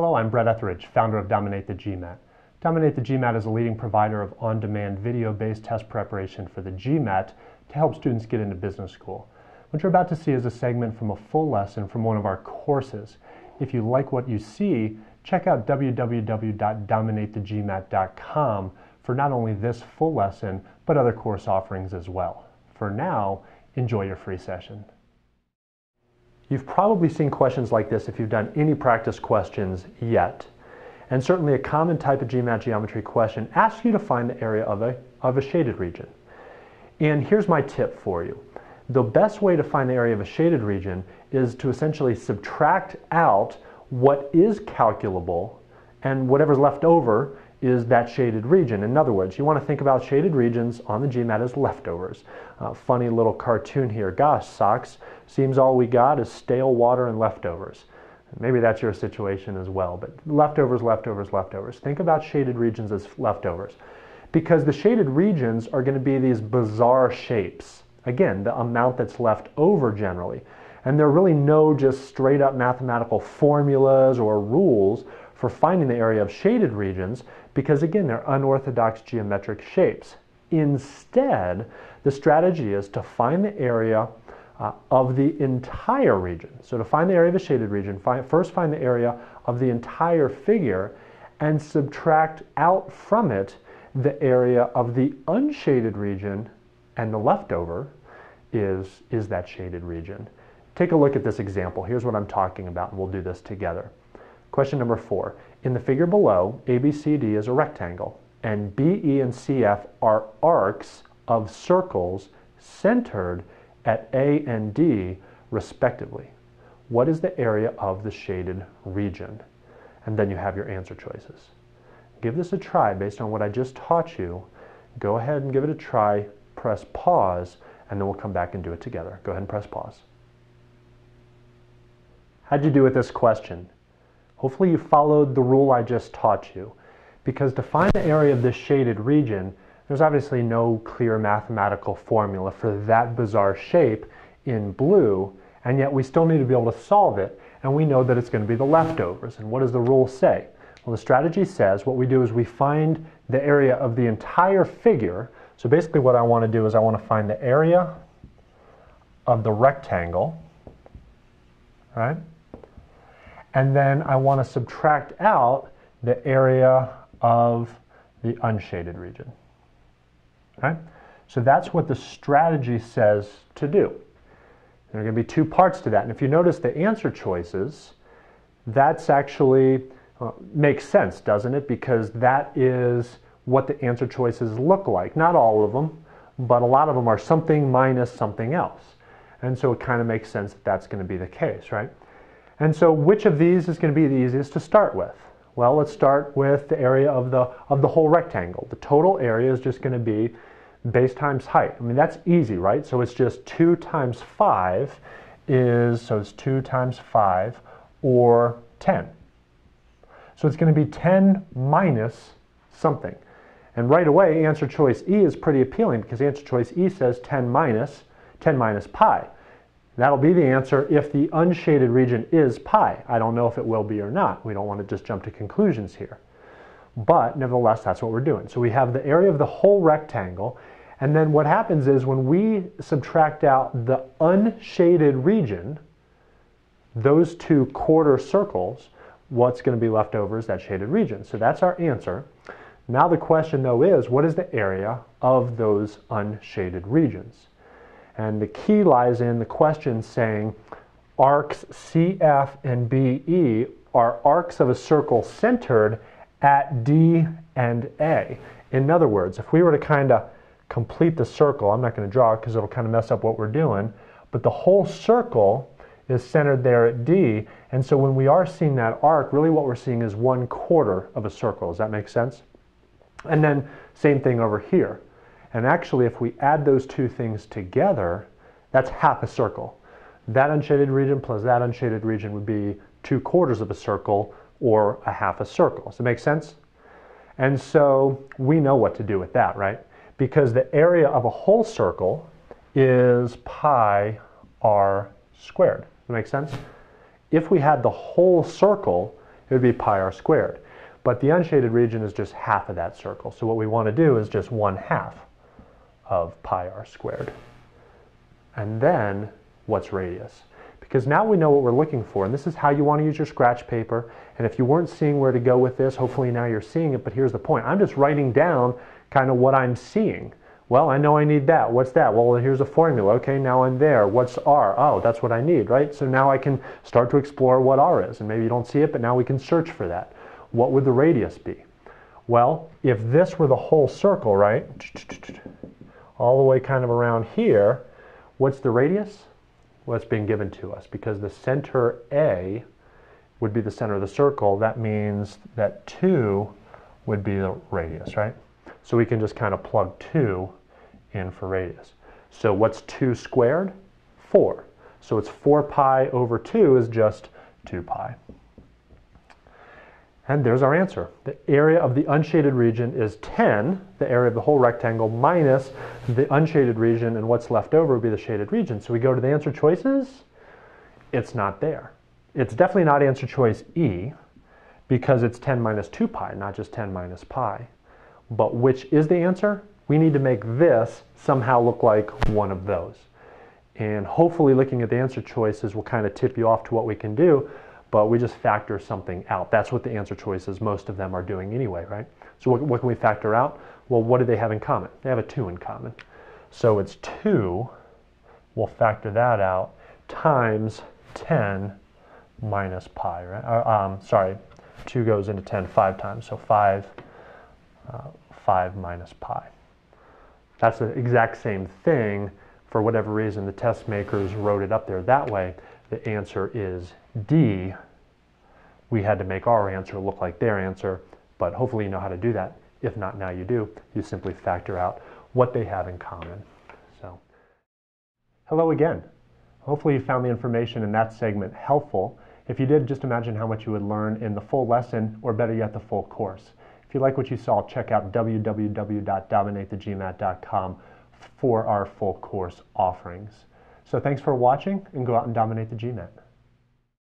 Hello, I'm Brett Ethridge, founder of Dominate the GMAT. Dominate the GMAT is a leading provider of on-demand video-based test preparation for the GMAT to help students get into business school. What you're about to see is a segment from a full lesson from one of our courses. If you like what you see, check out www.dominatethegmat.com for not only this full lesson, but other course offerings as well. For now, enjoy your free session. You've probably seen questions like this if you've done any practice questions yet. And certainly a common type of GMAT geometry question asks you to find the area of a, of a shaded region. And here's my tip for you. The best way to find the area of a shaded region is to essentially subtract out what is calculable and whatever's left over is that shaded region. In other words, you want to think about shaded regions on the GMAT as leftovers. Uh, funny little cartoon here. Gosh, socks, seems all we got is stale water and leftovers. Maybe that's your situation as well, but leftovers, leftovers, leftovers. Think about shaded regions as leftovers because the shaded regions are going to be these bizarre shapes. Again, the amount that's left over generally. And there are really no just straight up mathematical formulas or rules for finding the area of shaded regions because again, they're unorthodox geometric shapes. Instead, the strategy is to find the area uh, of the entire region. So to find the area of a shaded region, find, first find the area of the entire figure and subtract out from it the area of the unshaded region and the leftover is, is that shaded region. Take a look at this example. Here's what I'm talking about and we'll do this together. Question number four. In the figure below, ABCD is a rectangle, and BE and CF are arcs of circles centered at A and D, respectively. What is the area of the shaded region? And then you have your answer choices. Give this a try based on what I just taught you. Go ahead and give it a try, press pause, and then we'll come back and do it together. Go ahead and press pause. How'd you do with this question? Hopefully you followed the rule I just taught you. Because to find the area of this shaded region, there's obviously no clear mathematical formula for that bizarre shape in blue, and yet we still need to be able to solve it, and we know that it's going to be the leftovers. And what does the rule say? Well, the strategy says what we do is we find the area of the entire figure. So basically what I want to do is I want to find the area of the rectangle, right? And then I want to subtract out the area of the unshaded region. Right? So that's what the strategy says to do. There are going to be two parts to that. And if you notice the answer choices, that's actually uh, makes sense, doesn't it? Because that is what the answer choices look like. Not all of them, but a lot of them are something minus something else. And so it kind of makes sense that that's going to be the case, right? And so which of these is going to be the easiest to start with? Well, let's start with the area of the, of the whole rectangle. The total area is just going to be base times height. I mean, that's easy, right? So it's just 2 times 5 is, so it's 2 times 5 or 10. So it's going to be 10 minus something. And right away, answer choice E is pretty appealing because answer choice E says 10 minus 10 minus pi. That'll be the answer if the unshaded region is pi. I don't know if it will be or not. We don't want to just jump to conclusions here. But nevertheless, that's what we're doing. So we have the area of the whole rectangle. And then what happens is when we subtract out the unshaded region, those two quarter circles, what's going to be left over is that shaded region. So that's our answer. Now the question though is, what is the area of those unshaded regions? And the key lies in the question saying arcs CF and BE are arcs of a circle centered at D and A. In other words, if we were to kind of complete the circle, I'm not going to draw it because it'll kind of mess up what we're doing, but the whole circle is centered there at D. And so when we are seeing that arc, really what we're seeing is one quarter of a circle. Does that make sense? And then same thing over here. And actually, if we add those two things together, that's half a circle. That unshaded region plus that unshaded region would be two quarters of a circle or a half a circle. Does it make sense? And so we know what to do with that, right? Because the area of a whole circle is pi r squared. Does that make sense? If we had the whole circle, it would be pi r squared. But the unshaded region is just half of that circle. So what we want to do is just 1 half of pi r squared. And then what's radius? Because now we know what we're looking for, and this is how you want to use your scratch paper. And if you weren't seeing where to go with this, hopefully now you're seeing it, but here's the point. I'm just writing down kind of what I'm seeing. Well, I know I need that. What's that? Well, here's a formula. Okay, now I'm there. What's R? Oh, that's what I need, right? So now I can start to explore what R is. And maybe you don't see it, but now we can search for that. What would the radius be? Well, if this were the whole circle, right? All the way kind of around here, what's the radius? Well, being given to us because the center A would be the center of the circle. That means that 2 would be the radius, right? So we can just kind of plug 2 in for radius. So what's 2 squared? 4. So it's 4 pi over 2 is just 2 pi. And there's our answer. The area of the unshaded region is 10, the area of the whole rectangle, minus the unshaded region, and what's left over would be the shaded region. So we go to the answer choices. It's not there. It's definitely not answer choice E, because it's 10 minus 2 pi, not just 10 minus pi. But which is the answer? we need to make this somehow look like one of those. And hopefully looking at the answer choices will kind of tip you off to what we can do, but we just factor something out. That's what the answer choices, most of them are doing anyway, right? So what, what can we factor out? Well, what do they have in common? They have a 2 in common. So it's 2, we'll factor that out, times 10 minus pi, right? Uh, um, sorry, 2 goes into 10 five times, so 5, uh, 5 minus pi. That's the exact same thing. For whatever reason, the test makers wrote it up there that way. The answer is D. We had to make our answer look like their answer, but hopefully you know how to do that. If not, now you do. You simply factor out what they have in common. So, hello again. Hopefully you found the information in that segment helpful. If you did, just imagine how much you would learn in the full lesson, or better yet, the full course. If you like what you saw, check out www.dominatethegmat.com for our full course offerings. So thanks for watching and go out and dominate the GMAT.